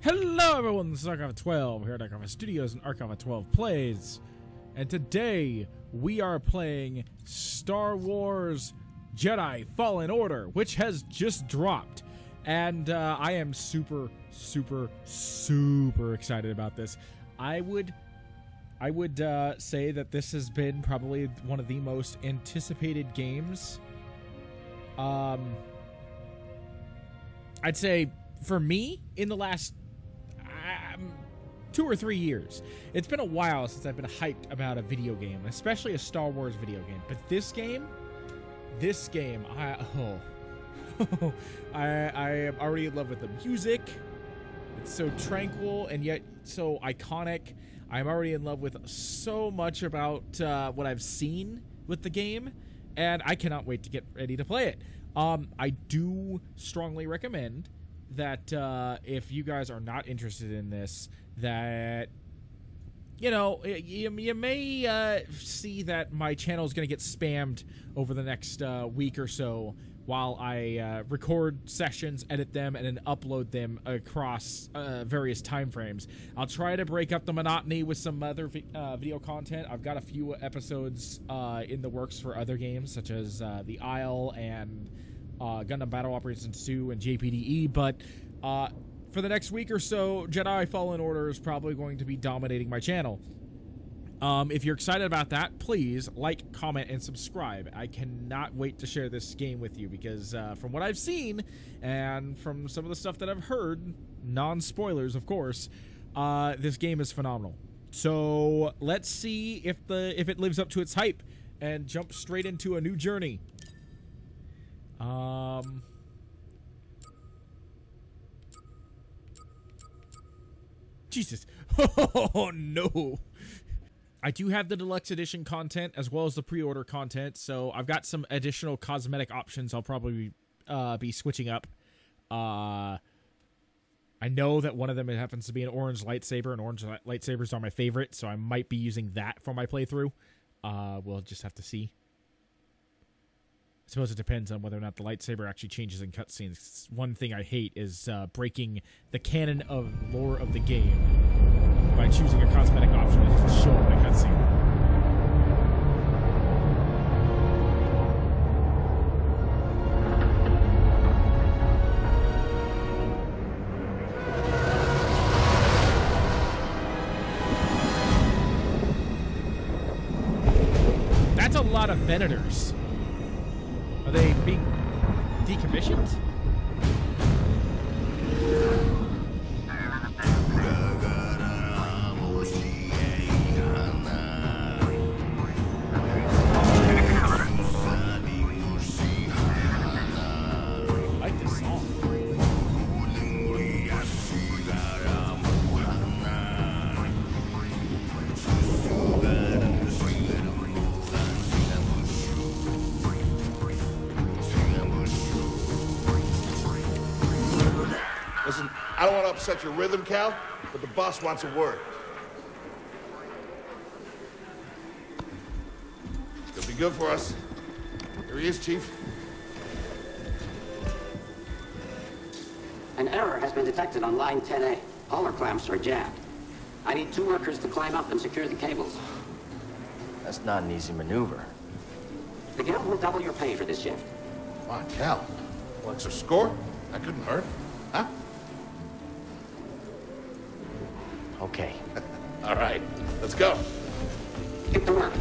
Hello, everyone. This is ARC Alpha 12 here at ARC Alpha Studios and ARC Alpha 12 Plays. And today we are playing Star Wars Jedi Fallen Order, which has just dropped. And uh, I am super, super, super excited about this. I would. I would uh, say that this has been probably one of the most anticipated games. Um, I'd say for me in the last um, two or three years. It's been a while since I've been hyped about a video game, especially a Star Wars video game. But this game, this game, I oh, I I am already in love with the music. It's so tranquil and yet so iconic. I'm already in love with so much about uh, what I've seen with the game, and I cannot wait to get ready to play it. Um, I do strongly recommend that uh, if you guys are not interested in this, that you know you, you may uh, see that my channel is going to get spammed over the next uh, week or so while I uh, record sessions, edit them, and then upload them across uh, various time frames. I'll try to break up the monotony with some other vi- uh, video content. I've got a few episodes uh, in the works for other games, such as uh, The Isle and uh, Gundam Battle Operations 2 and JPDE, but for the next week or so, Jedi Fallen Order is probably going to be dominating my channel. Um, if you're excited about that, please like, comment, and subscribe. I cannot wait to share this game with you because uh, from what I've seen and from some of the stuff that I've heard, non spoilers, of course, uh, this game is phenomenal. So let's see if the if it lives up to its hype and jump straight into a new journey. Um. Jesus. Oh no. I do have the deluxe edition content as well as the pre-order content, so I've got some additional cosmetic options I'll probably uh, be switching up. Uh, I know that one of them happens to be an orange lightsaber, and orange lightsabers are my favorite, so I might be using that for my playthrough. Uh, we'll just have to see. I suppose it depends on whether or not the lightsaber actually changes in cutscenes. One thing I hate is uh, breaking the canon of lore of the game by choosing a cosmetic option doesn't show up in cutscene. Boss wants a word. Could be good for us. Here he is, Chief. An error has been detected on line 10A. All our clamps are jammed. I need two workers to climb up and secure the cables. That's not an easy maneuver. The guild will double your pay for this shift. Come on, Cal. What's a score? That couldn't hurt. Huh? Okay. All right, let's go. Get to work.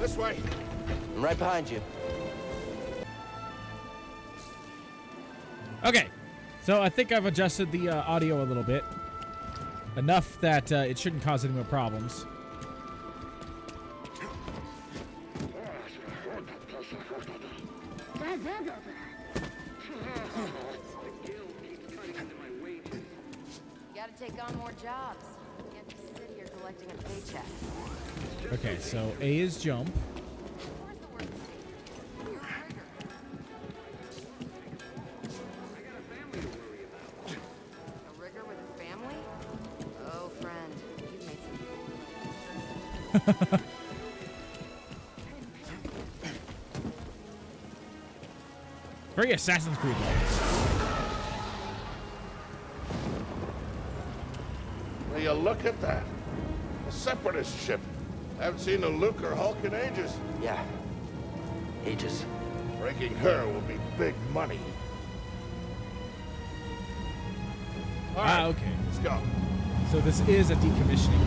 This way. I'm right behind you. Okay, so I think I've adjusted the uh, audio a little bit. Enough that uh, it shouldn't cause any more problems. Friend, you've made some Very Assassin's Creed like. Will you look at that? A separatist ship. I haven't seen a Lucrehulk in ages. Yeah. Ages. Breaking her will be big money. All right, Ah, okay. let's go. So this is a decommissioning.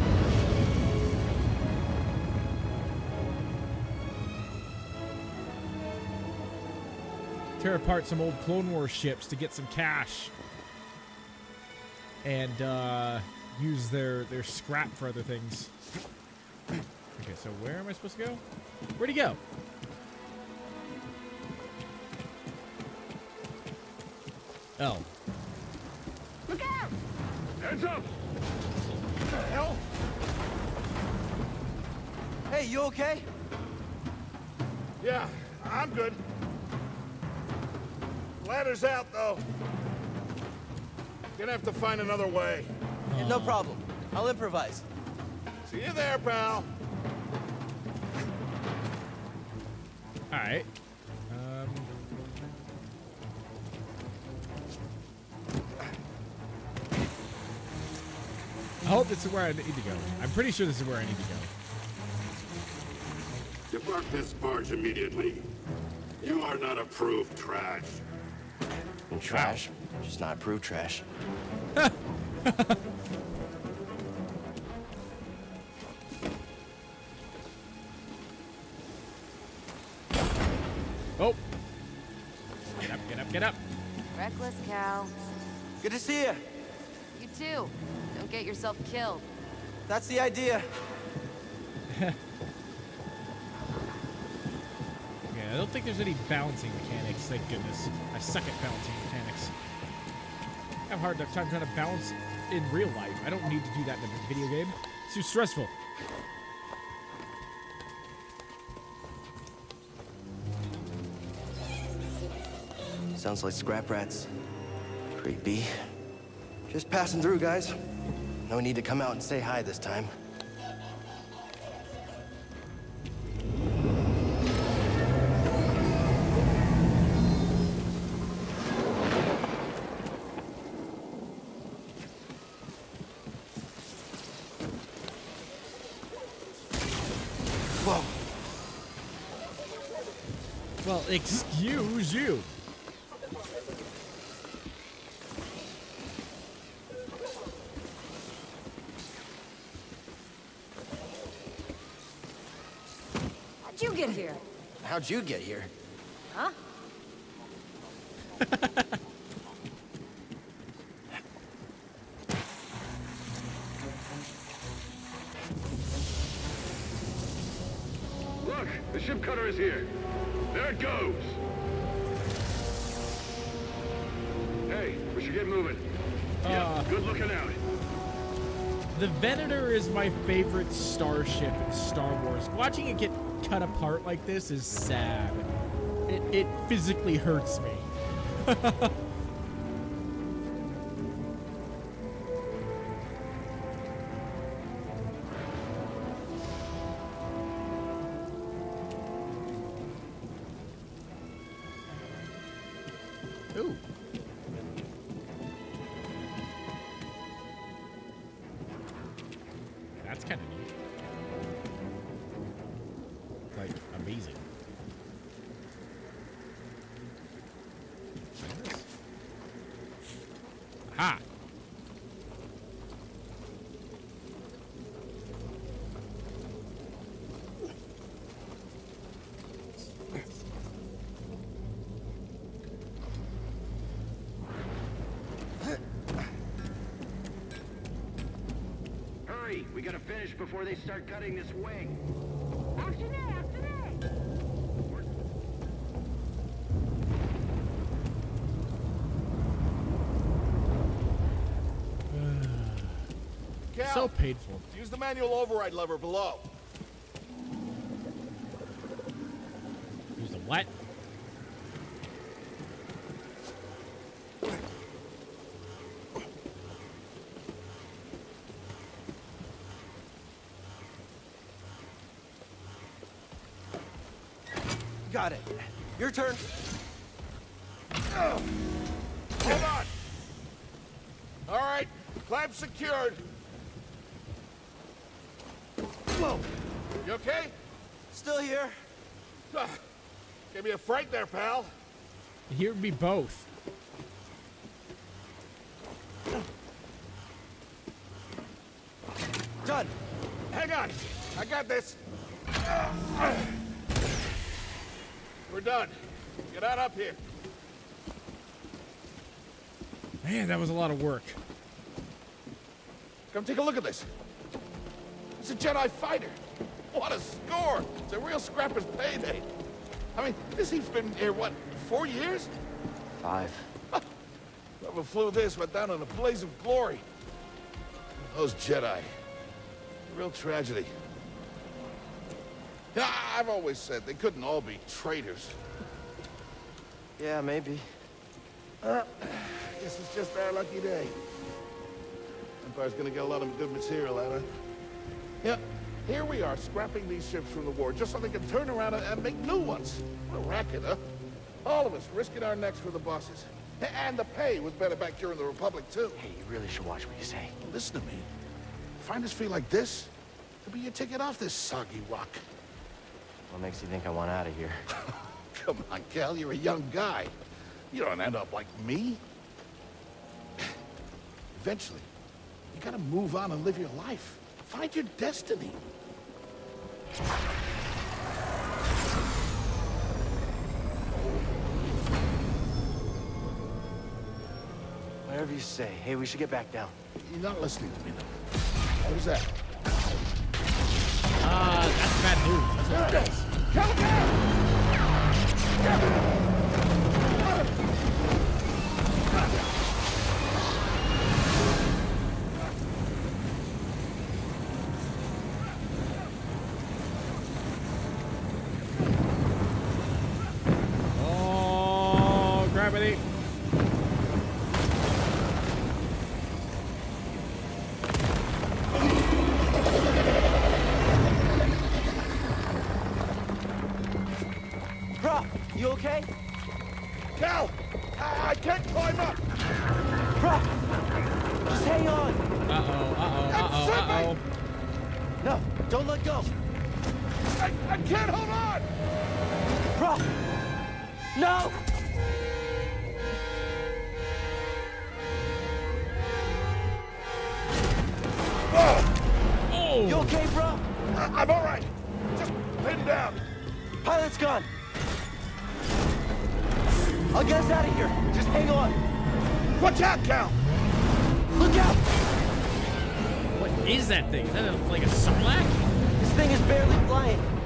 Tear apart some old Clone Wars ships to get some cash. And uh, use their, their scrap for other things. Okay, so where am I supposed to go? Where'd he go? Oh. Look out! Hands up! What the hell? Hey, you okay? Yeah, I'm good. Ladder's out, though. Gonna have to find another way. Yeah, no problem. I'll improvise. See you there, pal. I hope this is where I need to go. I'm pretty sure this is where I need to go. Depart this barge immediately. You are not approved trash. And trash. Just not approved trash. Oh. Get up, get up, get up. Reckless Cal. Good to see you. You too. Don't get yourself killed. That's the idea. Okay, I don't think there's any balancing mechanics, thank goodness. I suck at balancing mechanics. I have a hard enough time trying to balance in real life. I don't need to do that in a video game. It's too stressful. Sounds like scrap rats. Creepy. Just passing through, guys. No need to come out and say hi this time. Whoa. Well, excuse you. How'd you get here? How'd you get here? Huh? Look, the ship cutter is here. There it goes. Hey, we should get moving. Yeah, Uh. good looking out. The Venator is my favorite starship in Star Wars. Watching it get cut apart like this is sad. It, it physically hurts me. amazing. Ha! Hurry, we gotta finish before they start cutting this wing. Cal, So painful. use the manual override lever below. Use the what? Got it. Your turn. Hold on. All right, clamp secured. Whoa. You okay? Still here. Ah, Gave me a fright there, pal. Here would be both. Done. Hang on. I got this. We're done. Get out up here. Man, that was a lot of work. Come take a look at this. It's a Jedi fighter. What a score! It's a real scrapper's payday. I mean, this he's been here, what, four years? Five. Whoever flew this went down in a blaze of glory. Those Jedi. Real tragedy. Yeah, I've always said they couldn't all be traitors. Yeah, maybe. Uh, guess it's just our lucky day. Empire's gonna get a lot of good material out of it. Yeah, here we are, scrapping these ships from the war, just so they can turn around and, and make new ones. What a racket, huh? All of us risking our necks for the bosses. And the pay was better back during the Republic, too. Hey, you really should watch what you say. Listen to me. Find us feel like this, could be your ticket off this soggy rock. What makes you think I want out of here? Come on, Cal, you're a young guy. You don't end up like me. Eventually, you gotta move on and live your life. Find your destiny. Whatever you say. Hey, we should get back down. You're not listening to me, though. What was that? Uh, that's bad news. That's what it is. Come back! No. Oh! You okay, bro? I, I'm all right. Just pinned down. Pilot's gone. I'll get us out of here. Just hang on. Watch out, Cal! Look out. What is that thing? Is that like a Sarlacc? This thing is barely flying.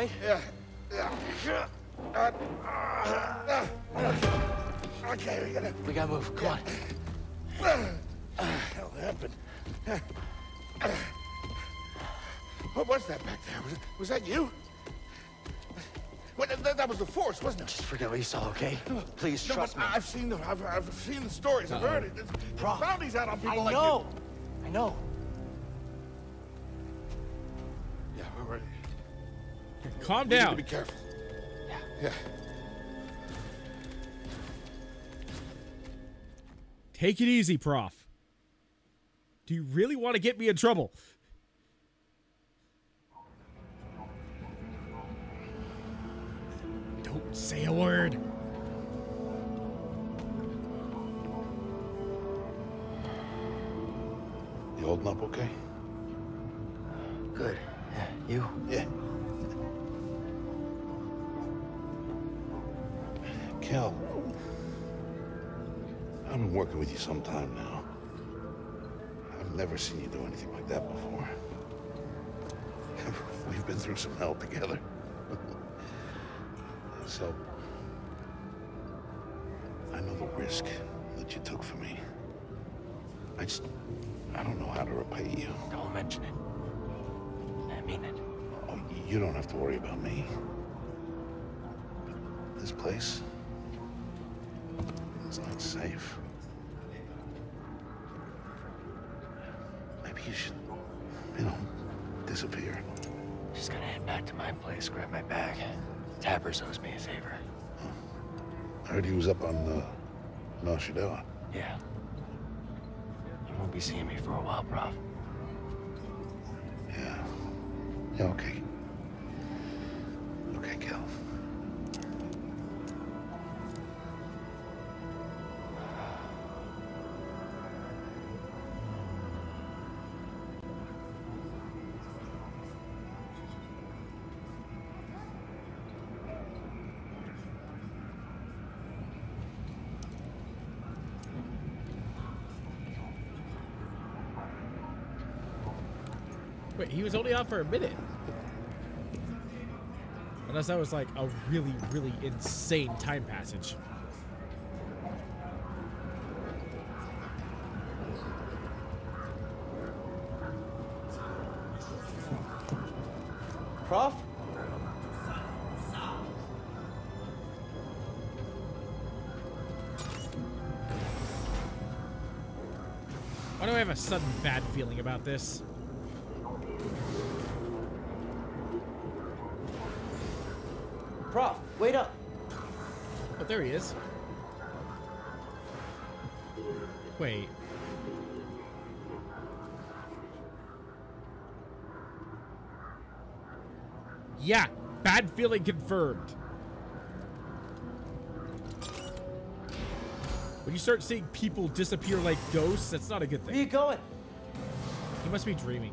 Right? Yeah. Yeah. Uh, uh, uh, okay, we gotta. We gotta move. Come on. Uh, hell happened? What was that back there? Was, was that you? Well, that, that was the Force, wasn't it? Just forget what you saw, okay? Please No, trust me. I've seen the I've, I've seen the stories. I've heard it. There's bounties out on people I like know. I know. you. Yeah, we're ready. Calm We need to down. be careful. Yeah. Yeah. Take it easy, Prauf. Do you really want to get me in trouble? Don't say a word. You holding up okay? Good. Yeah, you? Yeah. Cal, I've been working with you some time now. I've never seen you do anything like that before. We've been through some hell together. so, I know the risk that you took for me. I just, I don't know how to repay you. Don't mention it. I mean it. Oh, you don't have to worry about me. This place it's not safe. Maybe you should, you know, disappear. Just gonna head back to my place, grab my bag. Tappers owes me a favor. Hmm. I heard he was up on uh, Noshidella. Yeah. You won't be seeing me for a while, Prauf. Yeah. Yeah, okay. Okay, Cal. He was only out for a minute. Unless that was like a really, really insane time passage. Prauf? Why do I have a sudden bad feeling about this? Prauf, wait up. Oh, there he is. Wait. Yeah, bad feeling confirmed. When you start seeing people disappear like ghosts, that's not a good thing. Where thing. you going? He must be dreaming.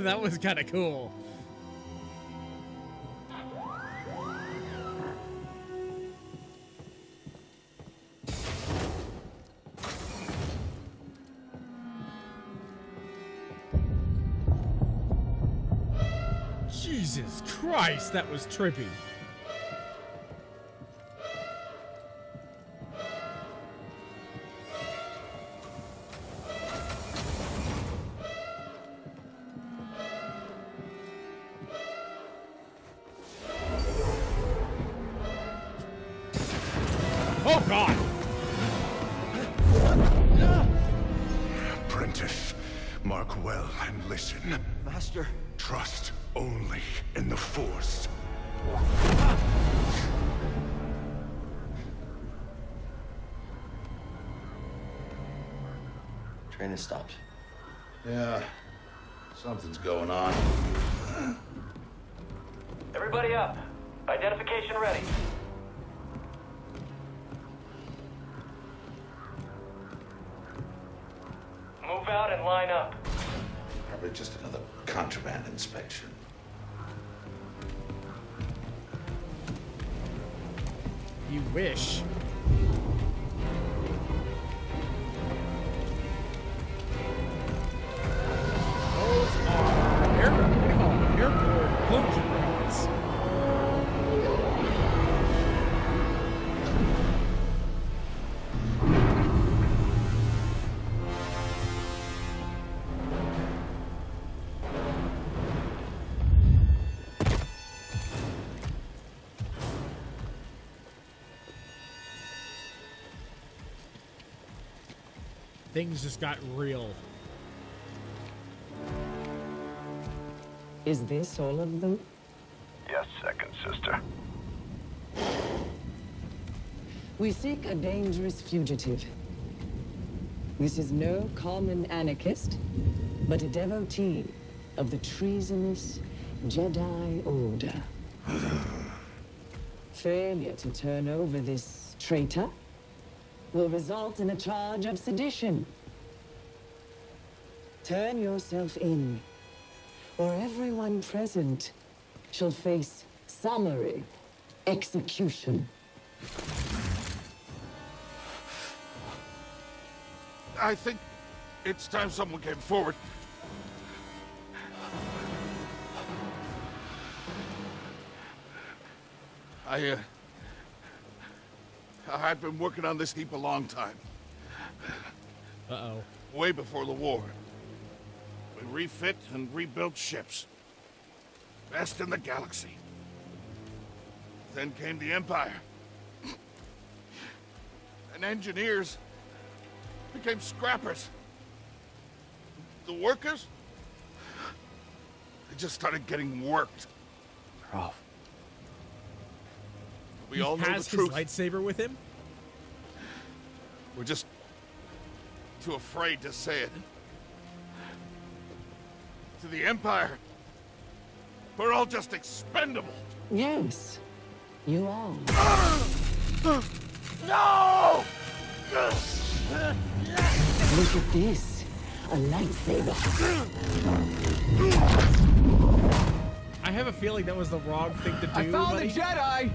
that was kind of cool. Jesus Christ, that was trippy. God! Apprentice, mark well and listen. Master. Trust only in the Force. Train has stopped. Yeah. Something's going on. Everybody up. Identification ready. Contraband inspection. You wish. Things just got real. Is this all of them? Yes, second sister. We seek a dangerous fugitive. This is no common anarchist, but a devotee of the treasonous Jedi Order. Failure to turn over this traitor will result in a charge of sedition. Turn yourself in, or everyone present shall face summary execution. I think it's time someone came forward. I, uh... I've been working on this heap a long time. Uh-oh. Way before the war. We refit and rebuilt ships. Best in the galaxy. Then came the Empire. And engineers became scrappers. The workers? They just started getting worked. Rolf. We he all know the has his lightsaber with him? We're just too afraid to say it. To the Empire, we're all just expendable. Yes, you are. No! Look at this. A lightsaber. I have a feeling that was the wrong thing to do, I found buddy. the Jedi!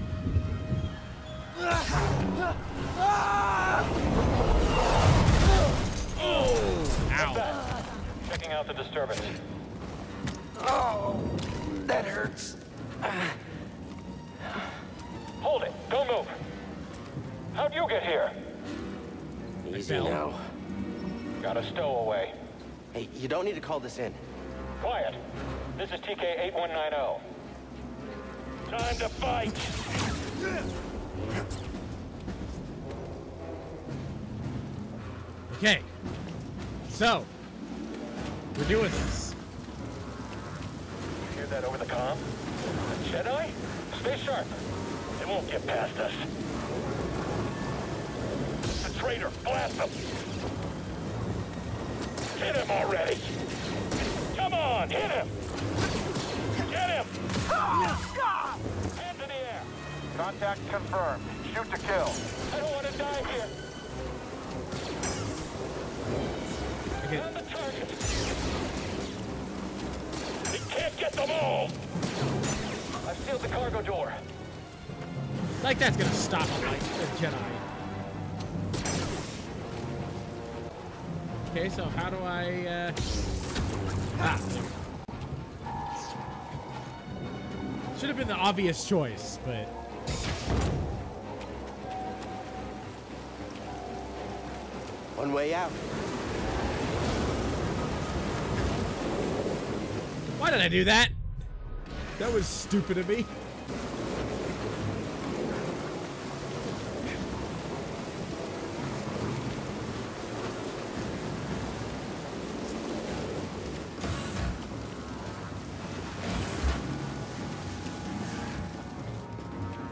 Ow. Checking out the disturbance. Oh, that hurts. Hold it. Don't move. How'd you get here? Easy now. Got a stowaway. Hey, you don't need to call this in. Quiet. This is TK-8190. oh. Time to fight! Okay. So, we're doing this. You hear that over the comm? Jedi? Stay sharp. They won't get past us. The traitor! Blast him! Hit him already! Come on, hit him! Get him! Air! Contact confirmed. Shoot to kill. I don't want to die here. Okay. On the target. He can't get them all. I've sealed the cargo door. Like that's gonna stop a light a Jedi. Okay, so how do I uh Ah. Should have been the obvious choice, but way out. why did I do that? That was stupid of me.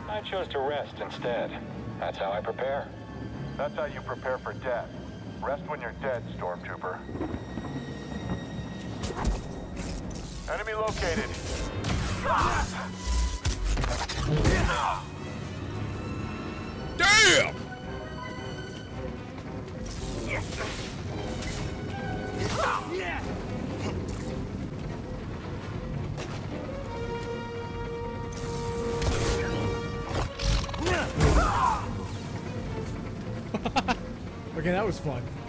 I chose to rest instead. That's how I prepare. That's how you prepare for death. Rest when you're dead, Stormtrooper. Enemy located. Damn! Was fun.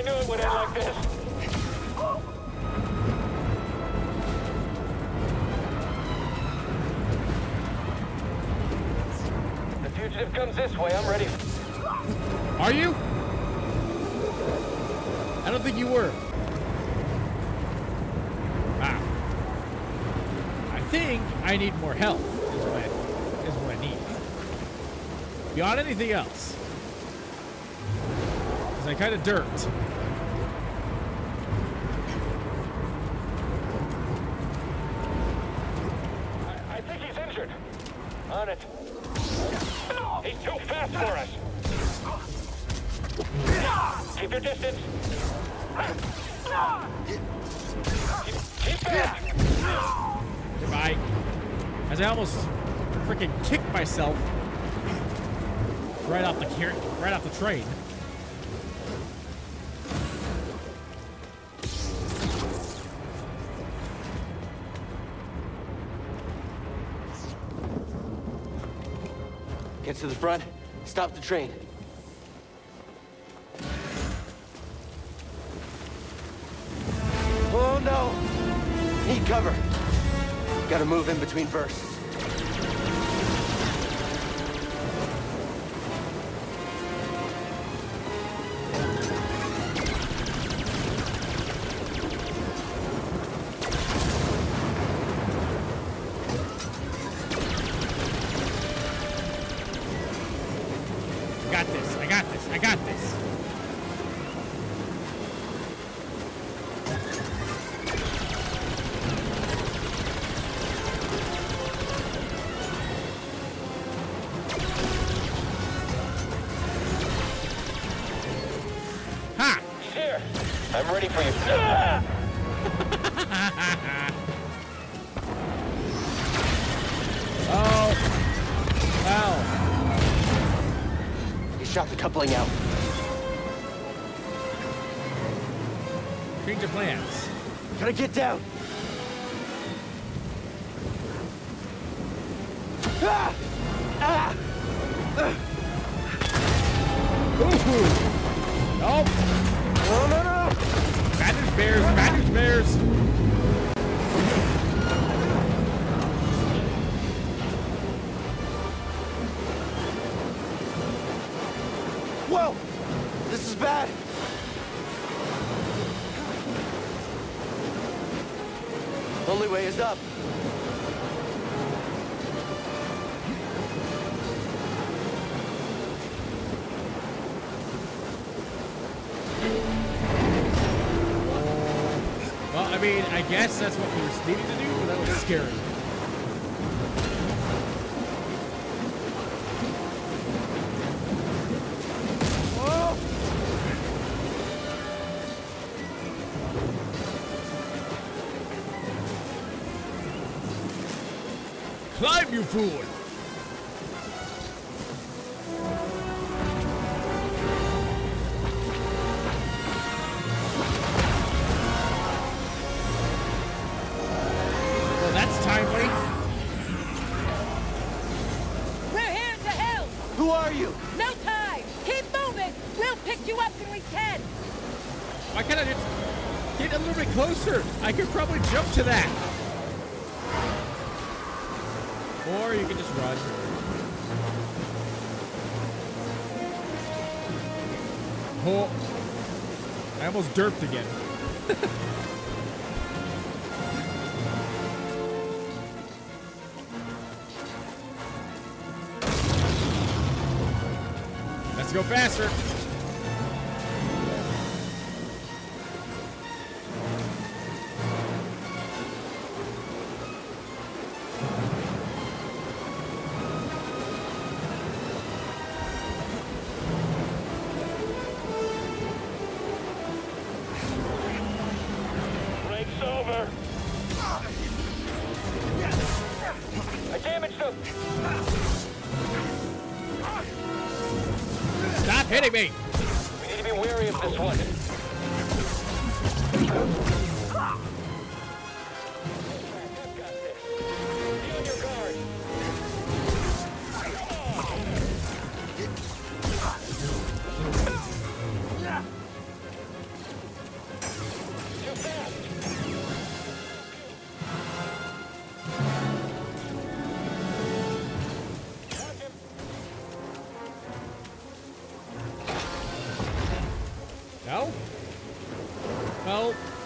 I knew it would end like this. The fugitive comes this way. I'm ready. Are you? I don't think you were. Wow. I think I need more health. Is what I, is what I need. Beyond anything else. Because I kind of dirt. Get to the front, stop the train. Oh no! Need cover. Gotta move in between bursts. Ooh. Nope. No, no, no! Bandage bears. Bandage bears. Guess that's what we were needing to do, but that was scary. Climb, you fool! You up when we can! Why can't I just get a little bit closer? I could probably jump to that. Or you can just run. Oh, I almost derped again. Let's go faster.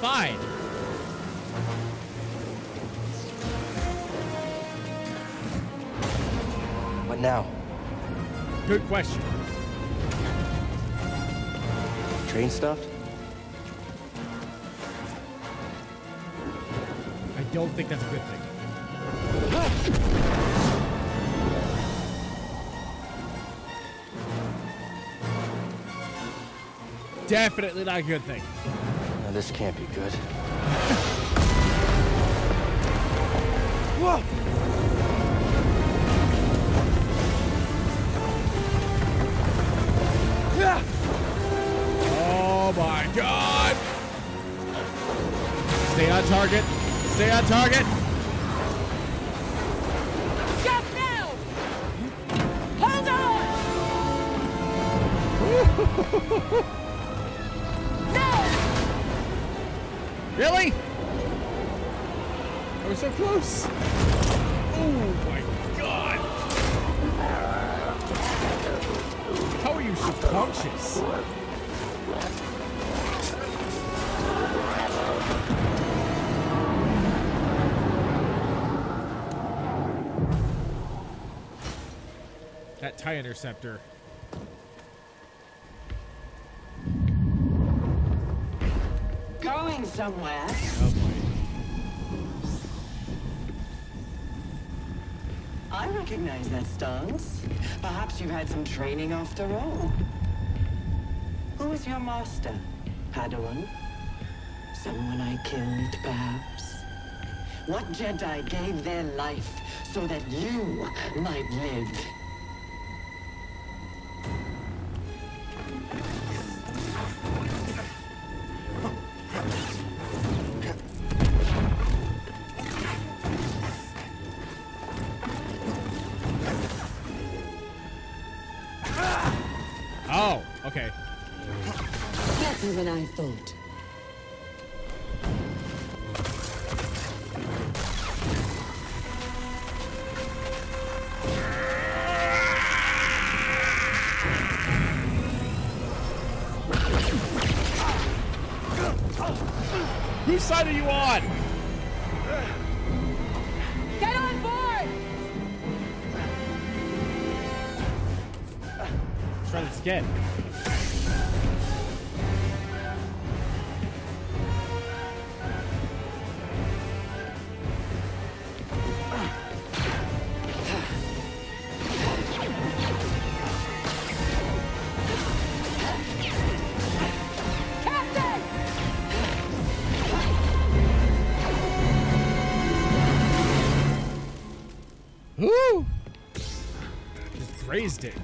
Fine. What now? Good question. Train stuffed? I don't think that's a good thing. Definitely not a good thing. This can't be good. Whoa! Yeah. Oh my god! Stay on target. Stay on target. Really? I was so close. Oh my god. How are you subconscious? That tie interceptor. Somewhere. Oh. I recognize that stance. Perhaps you've had some training after all. Who is your master? Padawan? Someone I killed, perhaps? What Jedi gave their life so that you might live? Side are you on? Get on board! Try this again. Grazed it.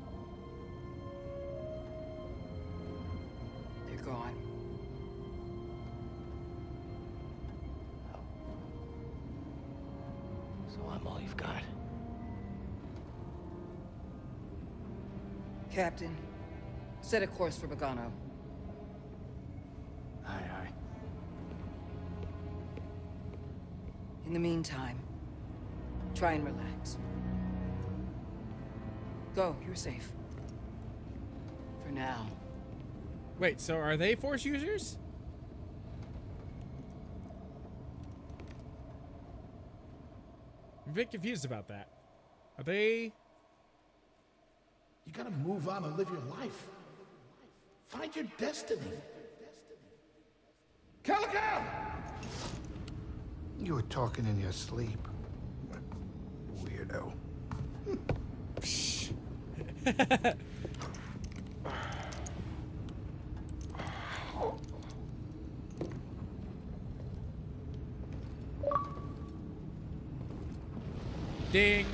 Captain, Set a course for Bogano. Aye, aye. In the meantime, try and relax. Go, you're safe. For now. Wait, so are they force users? I'm a bit confused about that. Are they? You gotta move on and live your life. Find your destiny. Calico! You were talking in your sleep. Weirdo. Ding.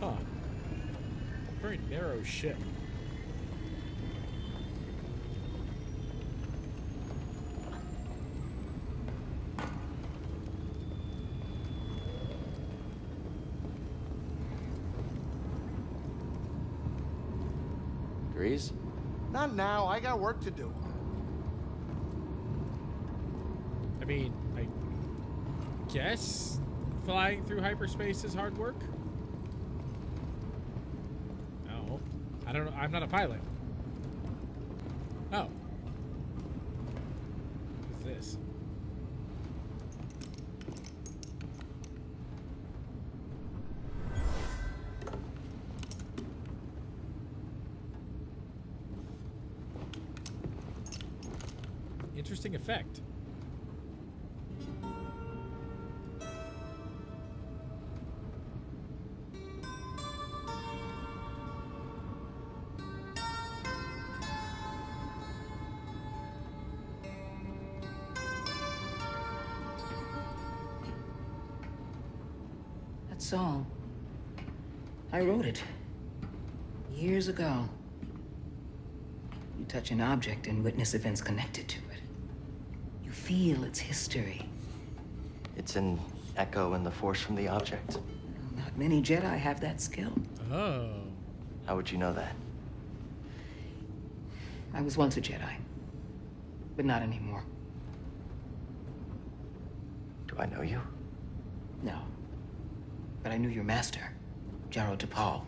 Huh. Very narrow ship. Greez? Not now. I got work to do. I mean, I guess flying through hyperspace is hard work. No, I don't. I'm not a pilot. Song. I wrote it. Years ago. You touch an object and witness events connected to it. You feel its history. It's an echo in the force from the object. Not many Jedi have that skill. Oh. How would you know that? I was once a Jedi. But not anymore. Do I know you? No. But I knew your master, Jaro Tapal.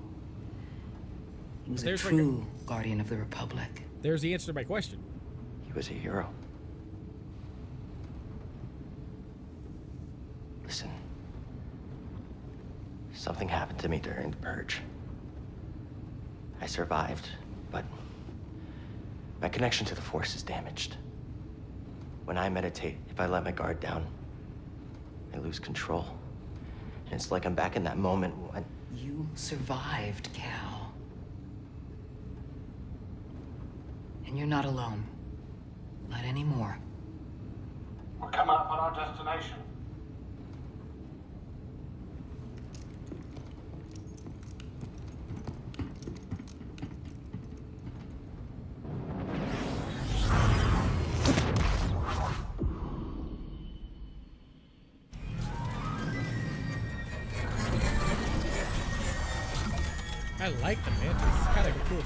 He was a There's like a- true guardian of the Republic. There's the answer to my question. He was a hero. Listen. Something happened to me during the purge. I survived, but my connection to the Force is damaged. When I meditate, if I let my guard down, I lose control. And it's like I'm back in that moment when You survived, Cal. And you're not alone. Not anymore. We're coming up on our destination.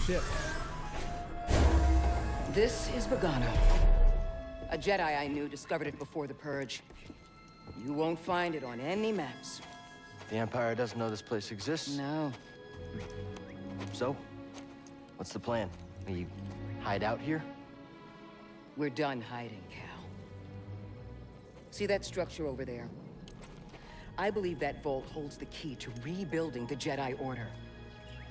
Ship. This is Bogano. A Jedi I knew discovered it before the Purge. You won't find it on any maps. the Empire doesn't know this place exists. No. So, what's the plan? We hide out here? We're done hiding, Cal. See that structure over there? I believe that vault holds the key to rebuilding the Jedi Order.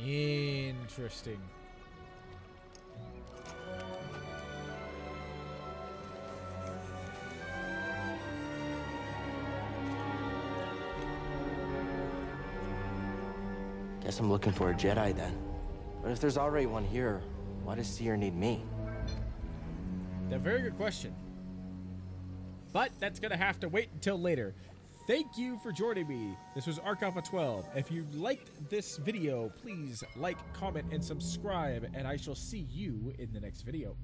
Interesting. Guess I'm looking for a Jedi then. But if there's already one here, why does Cere need me? That's a very good question. But that's going to have to wait until later. Thank you for joining me. This was Arc Alpha 12. If you liked this video, please like, comment, and subscribe, and I shall see you in the next video.